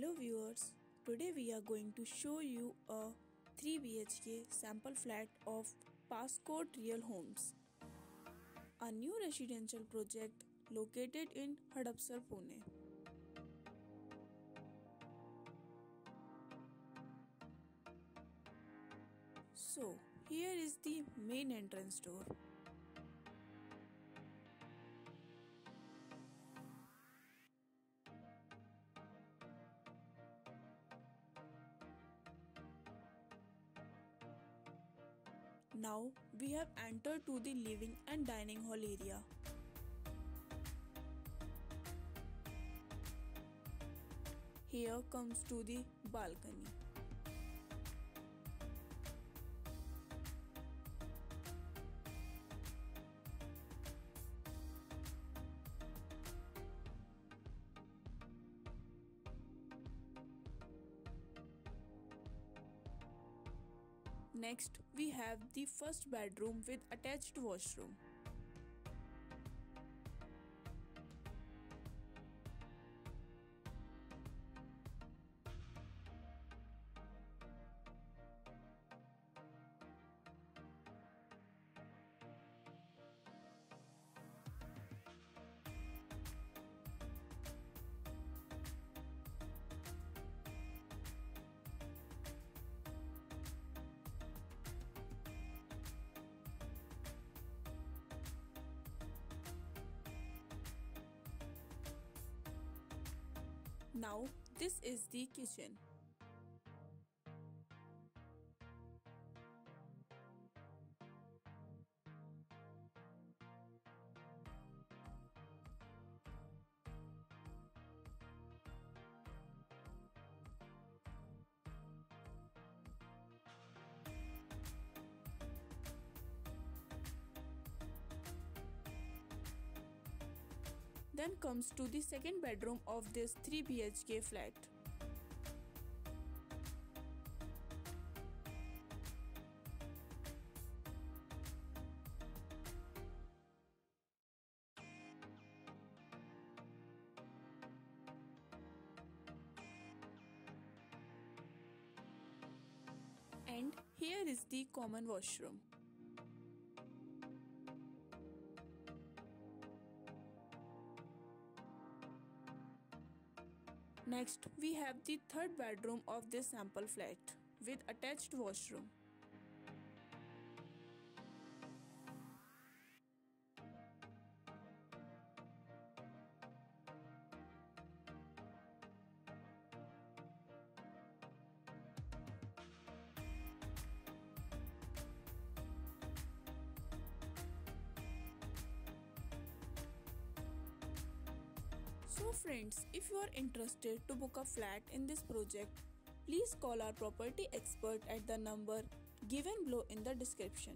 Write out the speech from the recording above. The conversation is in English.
Hello viewers, today we are going to show you a 3 BHK sample flat of Passcode Real Homes, a new residential project located in Hadapsar, Pune. So, here is the main entrance door. Now we have entered to the living and dining hall area. Here comes to the balcony. Next, we have the first bedroom with attached washroom. Now, this is the kitchen. Then comes to the second bedroom of this 3 BHK flat. And here is the common washroom. Next, we have the third bedroom of this sample flat with attached washroom. So friends, if you are interested to book a flat in this project, please call our property expert at the number given below in the description.